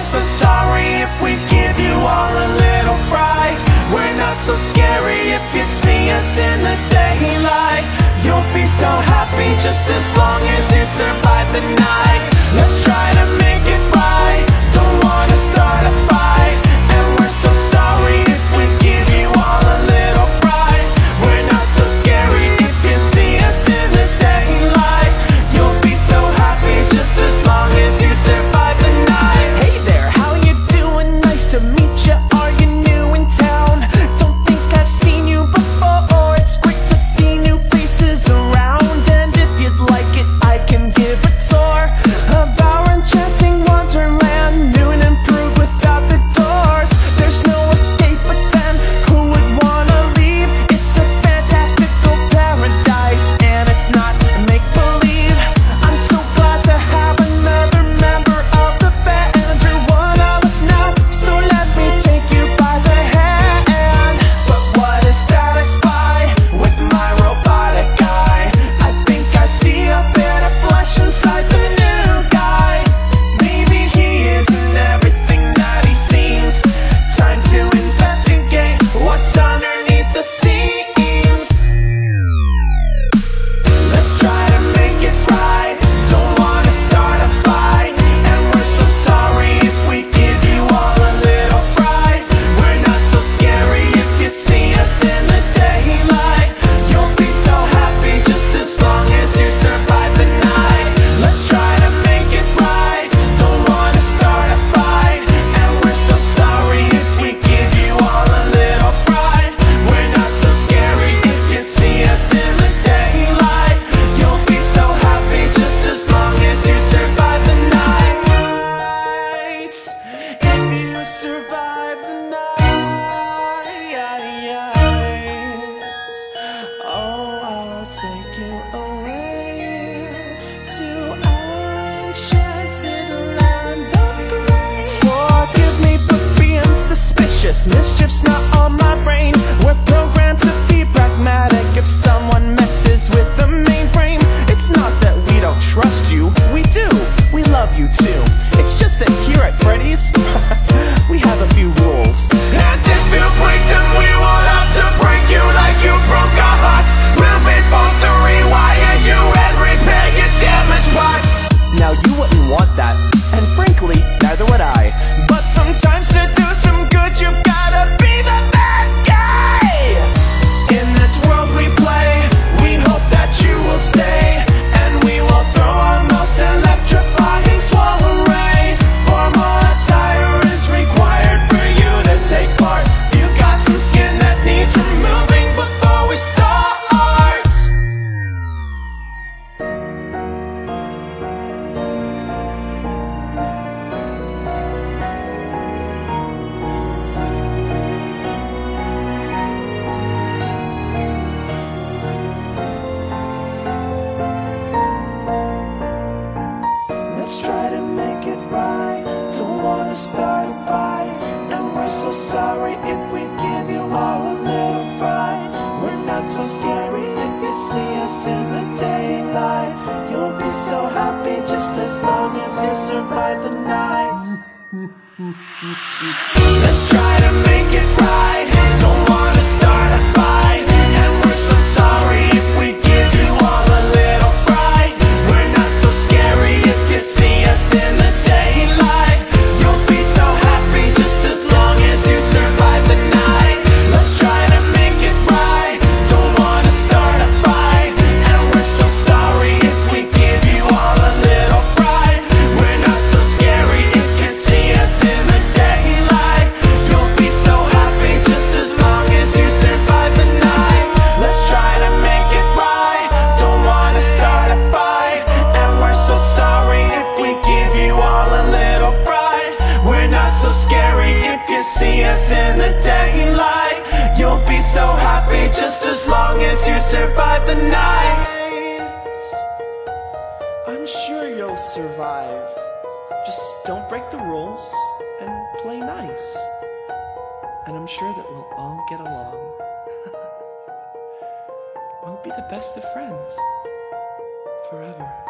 We're so sorry if we give you all a little fright. We're not so scary if you see us in the daylight. You'll be so happy just as Just mischief's not on my brain. We're programmed. long as you survive the night. Let's try to make it right. see us in the daylight. You'll be so happy just as long as you survive the night. I'm sure you'll survive. Just don't break the rules and play nice. And I'm sure that we'll all get along. We'll be the best of friends Forever.